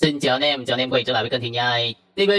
Xin chào anh em, chào anh em quay trở lại với kênh Thiên Nhai. TV.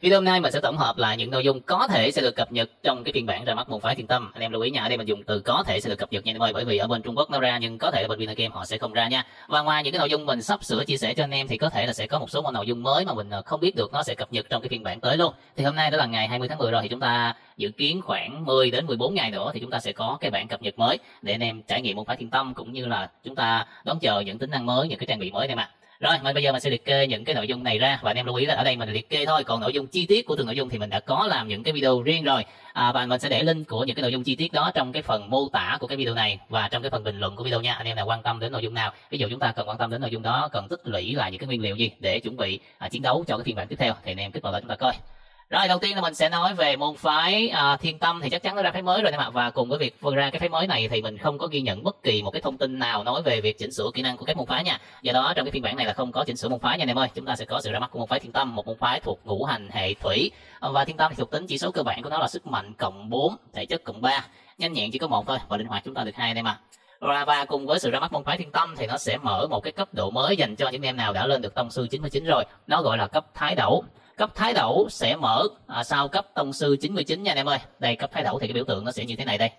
Video hôm nay mình sẽ tổng hợp lại những nội dung có thể sẽ được cập nhật trong cái phiên bản ra mắt môn phái thiên tâm. Anh em lưu ý nha, ở đây mình dùng từ có thể sẽ được cập nhật nha anh ơi, bởi vì ở bên Trung Quốc nó ra nhưng có thể ở bên Việt Game họ sẽ không ra nha. Và ngoài những cái nội dung mình sắp sửa chia sẻ cho anh em thì có thể là sẽ có một số nội dung mới mà mình ờ, không biết được nó sẽ cập nhật trong cái phiên bản tới luôn. Thì hôm nay đó là ngày 20 tháng 10 rồi thì chúng ta dự kiến khoảng 10 đến 14 ngày nữa thì chúng ta sẽ có cái bản cập nhật mới để anh em trải nghiệm môn phái thiên tâm cũng như là chúng ta đón chờ những tính năng mới, những cái trang bị mới này mà rồi mình bây giờ mình sẽ liệt kê những cái nội dung này ra và anh em lưu ý là ở đây mình liệt kê thôi còn nội dung chi tiết của từng nội dung thì mình đã có làm những cái video riêng rồi. À, và mình sẽ để link của những cái nội dung chi tiết đó trong cái phần mô tả của cái video này và trong cái phần bình luận của video nha. Anh em nào quan tâm đến nội dung nào ví dụ chúng ta cần quan tâm đến nội dung đó cần tích lũy lại những cái nguyên liệu gì để chuẩn bị à, chiến đấu cho cái phiên bản tiếp theo thì anh em kích vào lại chúng ta coi rồi đầu tiên là mình sẽ nói về môn phái à, thiên tâm thì chắc chắn nó ra phái mới rồi em ạ và cùng với việc ra cái phái mới này thì mình không có ghi nhận bất kỳ một cái thông tin nào nói về việc chỉnh sửa kỹ năng của các môn phái nha. Do đó trong cái phiên bản này là không có chỉnh sửa môn phái nha anh em ơi. Chúng ta sẽ có sự ra mắt của môn phái thiên tâm một môn phái thuộc ngũ hành hệ thủy. À, và thiên tâm thì thuộc tính chỉ số cơ bản của nó là sức mạnh cộng 4 thể chất cộng 3 nhanh nhẹn chỉ có một thôi và linh hoạt chúng ta được hai anh em ạ. Và, và cùng với sự ra mắt môn phái thiên tâm thì nó sẽ mở một cái cấp độ mới dành cho những em nào đã lên được tông sư 99 rồi. Nó gọi là cấp thái đẩu cấp thái đẩu sẽ mở à, sau cấp tông sư 99 nha anh em ơi. Đây cấp thái đẩu thì cái biểu tượng nó sẽ như thế này đây.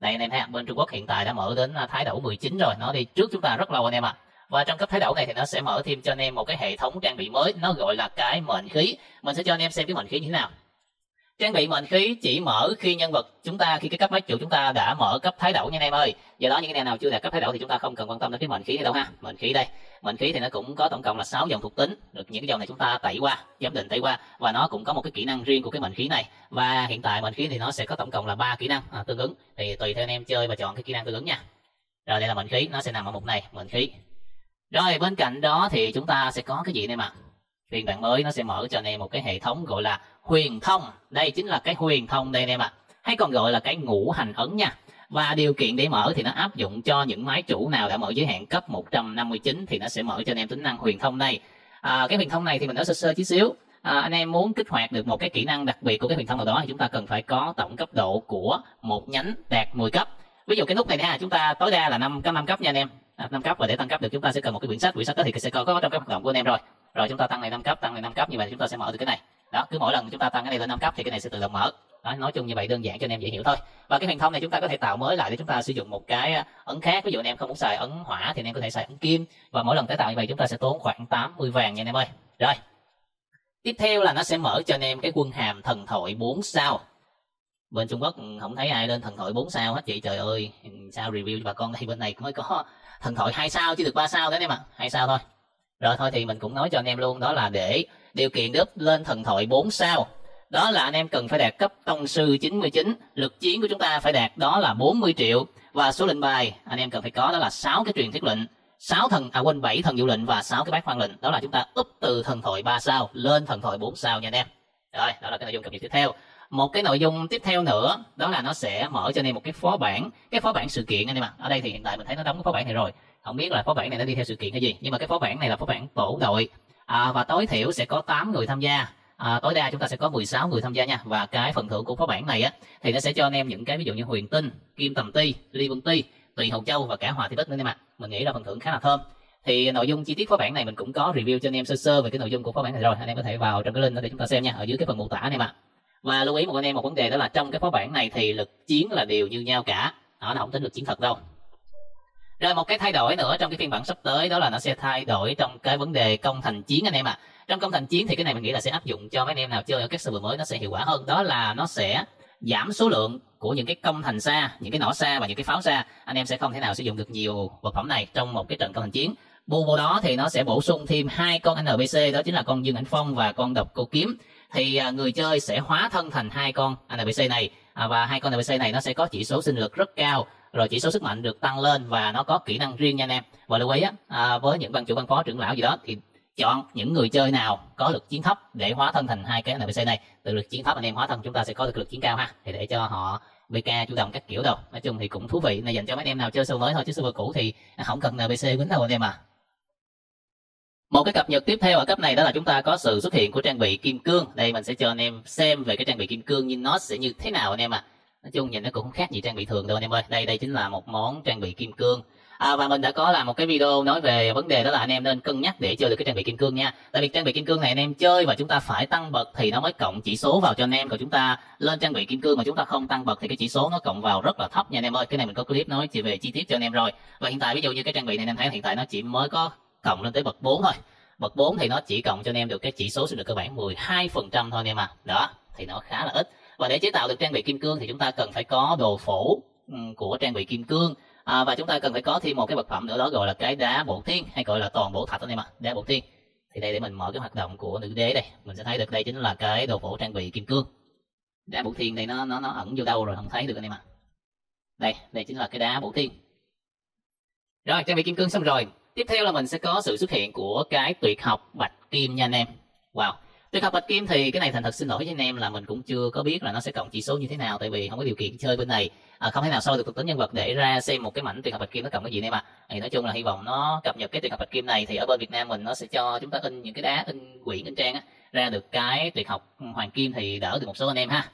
Đây anh em thấy bên Trung Quốc hiện tại đã mở đến à, thái đẩu 19 rồi nó đi trước chúng ta rất lâu anh em ạ. À. và trong cấp thái đẩu này thì nó sẽ mở thêm cho anh em một cái hệ thống trang bị mới nó gọi là cái mệnh khí. Mình sẽ cho anh em xem cái mệnh khí như thế nào trang bị mệnh khí chỉ mở khi nhân vật chúng ta khi cái cấp máy chủ chúng ta đã mở cấp thái đẩu nha anh em ơi. Do đó những cái nào chưa đạt cấp thái đẩu thì chúng ta không cần quan tâm đến cái mệnh khí này đâu ha. Mệnh khí đây. Mệnh khí thì nó cũng có tổng cộng là 6 dòng thuộc tính. Được những cái dòng này chúng ta tẩy qua giám định tẩy qua và nó cũng có một cái kỹ năng riêng của cái mệnh khí này. Và hiện tại mệnh khí thì nó sẽ có tổng cộng là ba kỹ năng à, tương ứng. Thì tùy theo anh em chơi và chọn cái kỹ năng tương ứng nha. Rồi đây là mệnh khí nó sẽ nằm ở mục này mệnh khí. Rồi bên cạnh đó thì chúng ta sẽ có cái gì đây mà? Phiên bản mới nó sẽ mở cho anh em một cái hệ thống gọi là huyền thông. Đây chính là cái huyền thông đây anh em ạ. Hay còn gọi là cái ngũ hành ấn nha. Và điều kiện để mở thì nó áp dụng cho những máy chủ nào đã mở giới hạn cấp 159 thì nó sẽ mở cho anh em tính năng huyền thông này. À, cái huyền thông này thì mình nói sơ sơ chút xíu. À, anh em muốn kích hoạt được một cái kỹ năng đặc biệt của cái huyền thông nào đó thì chúng ta cần phải có tổng cấp độ của một nhánh đạt 10 cấp. Ví dụ cái nút này ha, chúng ta tối đa là năm cấp năm cấp nha anh em. À, năm cấp và để tăng cấp được chúng ta sẽ cần một cái quyển sách. Quyển sách đó thì sẽ có, có trong các hoạt động của anh em rồi rồi chúng ta tăng này 5 cấp tăng này 5 cấp như vậy chúng ta sẽ mở được cái này. Đó cứ mỗi lần chúng ta tăng cái này lên 5 cấp thì cái này sẽ tự động mở. Đó, nói chung như vậy đơn giản cho anh em dễ hiểu thôi. Và cái huyền thông này chúng ta có thể tạo mới lại để chúng ta sử dụng một cái à, ấn khác. Ví dụ anh em không muốn xài ấn hỏa thì anh em có thể xài ấn kim. Và mỗi lần tái tạo như vậy chúng ta sẽ tốn khoảng 80 vàng nha anh em ơi. Rồi. Tiếp theo là nó sẽ mở cho anh em cái quân hàm thần thoại 4 sao. Bên Trung Quốc ừ, không thấy ai lên thần thoại 4 sao hết chị. Trời ơi sao review cho bà con đây? Bên này mới có thần thoại hai sao chứ được ba sao đấy anh em ạ. Hai sao thôi rồi thôi thì mình cũng nói cho anh em luôn, đó là để điều kiện đớp lên thần thoại 4 sao. Đó là anh em cần phải đạt cấp tông sư 99 lực chiến của chúng ta phải đạt đó là 40 triệu. Và số lệnh bài, anh em cần phải có đó là 6 cái truyền thuyết lệnh 6 thần à quên 7 thần dụ lệnh và 6 cái bát hoang lệnh. Đó là chúng ta up từ thần thoại 3 sao lên thần thoại 4 sao nha anh em. Rồi, đó là cái nội dung cập nhật tiếp theo một cái nội dung tiếp theo nữa đó là nó sẽ mở cho anh em một cái phó bản cái phó bản sự kiện anh em ạ. Ở đây thì hiện tại mình thấy nó đóng cái phó bản này rồi. Không biết là phó bản này nó đi theo sự kiện hay gì nhưng mà cái phó bản này là phó bản tổ đội. À, và tối thiểu sẽ có 8 người tham gia. À, tối đa chúng ta sẽ có 16 người tham gia nha. Và cái phần thưởng của phó bản này á thì nó sẽ cho anh em những cái ví dụ như huyền tinh kim tầm ti ly vân ti tùy hậu châu và cả hòa thị bích nữa em ạ. Mình nghĩ là phần thưởng khá là thơm. Thì nội dung chi tiết phó bản này mình cũng có review cho anh em sơ sơ về cái nội dung của phó bản này rồi. Anh em có thể vào trong cái link đó để chúng ta xem nha ở dưới cái phần mô tả này mà và lưu ý một anh em một vấn đề đó là trong cái phó bản này thì lực chiến là đều như nhau cả đó nó không tính lực chiến thật đâu rồi một cái thay đổi nữa trong cái phiên bản sắp tới đó là nó sẽ thay đổi trong cái vấn đề công thành chiến anh em ạ. À. Trong công thành chiến thì cái này mình nghĩ là sẽ áp dụng cho mấy anh em nào chơi ở các server mới nó sẽ hiệu quả hơn. Đó là nó sẽ giảm số lượng của những cái công thành xa, những cái nỏ xa và những cái pháo xa. Anh em sẽ không thể nào sử dụng được nhiều vật phẩm này trong một cái trận công thành chiến. Bù vào đó thì nó sẽ bổ sung thêm hai con NPC đó chính là con Dương Ảnh Phong và con Độc Cô Kiếm. Thì à, người chơi sẽ hóa thân thành hai con NPC này. À, và hai con NPC này nó sẽ có chỉ số sinh lực rất cao rồi chỉ số sức mạnh được tăng lên và nó có kỹ năng riêng nha anh em. Và lưu ý á à, với những ban chủ ban phó trưởng lão gì đó thì chọn những người chơi nào có lực chiến thấp để hóa thân thành hai cái NPC này. Từ lực chiến thấp anh em hóa thân chúng ta sẽ có được lực chiến cao ha. Thì để cho họ BK chủ động các kiểu đâu. Nói chung thì cũng thú vị này dành cho mấy em nào chơi server mới thôi chứ server cũ thì không cần NPC quýnh đâu anh em à một cái cập nhật tiếp theo ở cấp này đó là chúng ta có sự xuất hiện của trang bị kim cương. Đây mình sẽ cho anh em xem về cái trang bị kim cương nhưng nó sẽ như thế nào anh em à nói chung nhìn nó cũng không khác gì trang bị thường đâu anh em ơi. Đây đây chính là một món trang bị kim cương. À, và mình đã có làm một cái video nói về vấn đề đó là anh em nên cân nhắc để chơi được cái trang bị kim cương nha. Tại vì trang bị kim cương này anh em chơi và chúng ta phải tăng bậc thì nó mới cộng chỉ số vào cho anh em. Còn chúng ta lên trang bị kim cương mà chúng ta không tăng bậc thì cái chỉ số nó cộng vào rất là thấp nha anh em ơi. Cái này mình có clip nói về chi tiết cho anh em rồi. Và hiện tại ví dụ như cái trang bị này anh em thấy hiện tại nó chỉ mới có cộng lên tới bậc 4 thôi. Bậc 4 thì nó chỉ cộng cho anh em được cái chỉ số sinh lực cơ bản 12 phần trăm thôi anh em à đó thì nó khá là ít. Và để chế tạo được trang bị kim cương thì chúng ta cần phải có đồ phổ ừ, của trang bị kim cương. À, và chúng ta cần phải có thêm một cái vật phẩm nữa đó gọi là cái đá bổ thiên hay gọi là toàn bổ thạch anh em ạ đá bổ thiên. Thì đây để mình mở cái hoạt động của nữ đế đây. Mình sẽ thấy được đây chính là cái đồ phổ trang bị kim cương. Đá bổ thiên đây nó nó nó ẩn vô đâu rồi không thấy được anh em ạ. Đây đây chính là cái đá bổ thiên. Rồi trang bị kim cương xong rồi tiếp theo là mình sẽ có sự xuất hiện của cái tuyệt học bạch kim nha anh em. Wow. Tuyệt học bạch kim thì cái này thành thật xin lỗi với anh em là mình cũng chưa có biết là nó sẽ cộng chỉ số như thế nào tại vì không có điều kiện chơi bên này. À, không thể nào soi được thuộc tính nhân vật để ra xem một cái mảnh tuyệt học bạch kim nó cộng cái gì em ạ. Thì nói chung là hy vọng nó cập nhật cái tuyệt học bạch kim này thì ở bên Việt Nam mình nó sẽ cho chúng ta in những cái đá in quyển in trang á ra được cái tuyệt học hoàng kim thì đỡ được một số anh em ha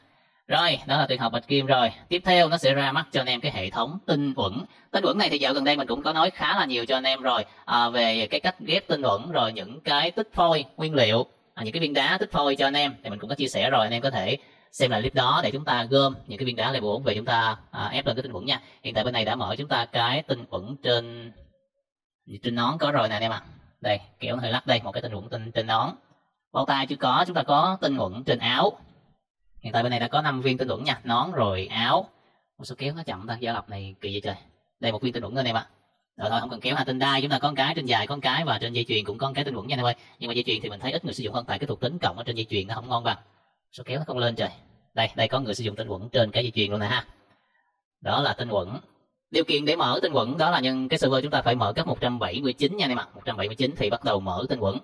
rồi đó là tuyệt học bạch kim rồi. Tiếp theo nó sẽ ra mắt cho anh em cái hệ thống tinh uẩn tinh uẩn này thì dạo gần đây mình cũng có nói khá là nhiều cho anh em rồi. À, về cái cách ghép tinh uẩn rồi những cái tích phôi nguyên liệu à, những cái viên đá tích phôi cho anh em thì mình cũng có chia sẻ rồi. Anh em có thể xem lại clip đó để chúng ta gom những cái viên đá level 4 về chúng ta à, ép lên cái tinh uẩn nha. Hiện tại bên này đã mở chúng ta cái tinh uẩn trên trên nón có rồi nè anh em ạ. À. đây kéo hơi lắc đây một cái tinh uẩn trên trên nón. Bao tay chưa có chúng ta có tinh uẩn trên áo hiện tại bên này đã có 5 viên tinh chuẩn nha. Nón, rồi áo. Một số kéo nó chậm ta? Gia lập này kỳ vậy trời. Đây, một viên tinh chuẩn anh em ạ. Rồi thôi không cần kéo hai tinh đai chúng ta có một cái trên dài có một cái và trên dây chuyền cũng có một cái tinh chuẩn nha anh em ơi. Nhưng mà dây chuyền thì mình thấy ít người sử dụng hơn, tại cái thuộc tính cộng ở trên dây chuyền nó không ngon bằng. Số kéo nó không lên trời? Đây đây có người sử dụng tinh chuẩn trên cái dây chuyền luôn nè ha. Đó là tinh chuẩn. điều kiện để mở tinh quẩn đó là nhân cái server chúng ta phải mở cấp 179 nha anh em ạ. 179 thì bắt đầu mở tinh quẩn.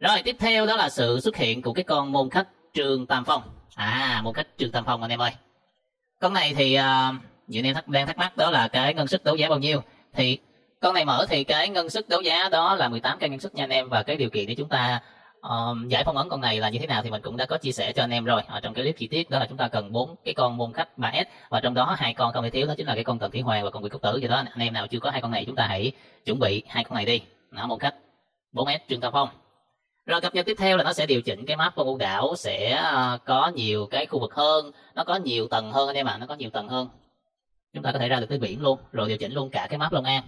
Rồi, tiếp theo đó là sự xuất hiện của cái con môn khách trường tam phong. À một khách trường tam phong anh em ơi. Con này thì uh, như anh em đang thắc mắc đó là cái ngân sức đấu giá bao nhiêu? Thì con này mở thì cái ngân sức đấu giá đó là 18 cái ngân sức nha anh em. Và cái điều kiện để chúng ta uh, giải phong ấn con này là như thế nào thì mình cũng đã có chia sẻ cho anh em rồi. Ở trong cái clip chi tiết đó là chúng ta cần bốn cái con môn khách 3S và trong đó hai con không thể thiếu đó chính là cái con tần thủy hoàng và con quỷ cốc tử gì đó. Anh em nào chưa có hai con này chúng ta hãy chuẩn bị hai con này đi. Nó môn khách 4S trường tam phong rồi cập nhật tiếp theo là nó sẽ điều chỉnh cái map của u đảo sẽ à, có nhiều cái khu vực hơn nó có nhiều tầng hơn anh em ạ à, nó có nhiều tầng hơn. Chúng ta có thể ra được tới biển luôn rồi điều chỉnh luôn cả cái map long an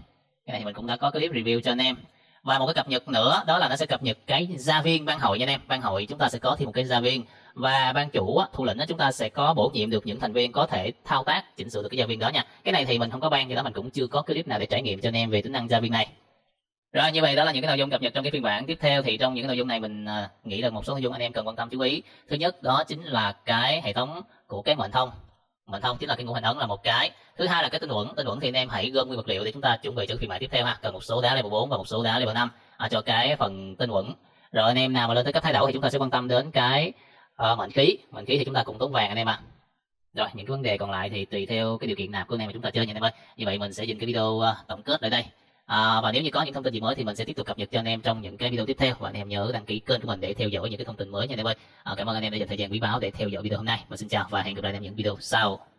cái này mình cũng đã có clip review cho anh em. Và một cái cập nhật nữa đó là nó sẽ cập nhật cái gia viên ban hội nha anh em. Ban hội chúng ta sẽ có thêm một cái gia viên. Và ban chủ thủ lĩnh chúng ta sẽ có bổ nhiệm được những thành viên có thể thao tác chỉnh sửa được cái gia viên đó nha. Cái này thì mình không có ban cho đó mình cũng chưa có clip nào để trải nghiệm cho anh em về tính năng gia viên này rồi như vậy đó là những cái nội dung cập nhật trong cái phiên bản tiếp theo. Thì trong những cái nội dung này mình à, nghĩ là một số nội dung anh em cần quan tâm chú ý. Thứ nhất đó chính là cái hệ thống của cái mệnh thông. Mệnh thông chính là cái ngũ hành ấn là một cái. Thứ hai là cái tinh uẩn. Tinh uẩn thì anh em hãy gom nguyên vật liệu để chúng ta chuẩn bị cho phiên bản tiếp theo ha. Cần một số đá level 4 và một số đá level 5 à, cho cái phần tinh uẩn. Rồi anh em nào mà lên tới cấp thái đẩu thì chúng ta sẽ quan tâm đến cái uh, mệnh khí. Mệnh khí thì chúng ta cũng tốn vàng anh em ạ. À. rồi những cái vấn đề còn lại thì tùy theo cái điều kiện nạp của anh em mà chúng ta chơi nha anh em ơi. Như vậy mình sẽ dừng cái video uh, tổng kết lại đây. À, và nếu như có những thông tin gì mới thì mình sẽ tiếp tục cập nhật cho anh em trong những cái video tiếp theo và anh em nhớ đăng ký kênh của mình để theo dõi những cái thông tin mới nha anh em ơi. À, cảm ơn anh em đã dành thời gian quý báu để theo dõi video hôm nay. Và xin chào và hẹn gặp lại anh em những video sau.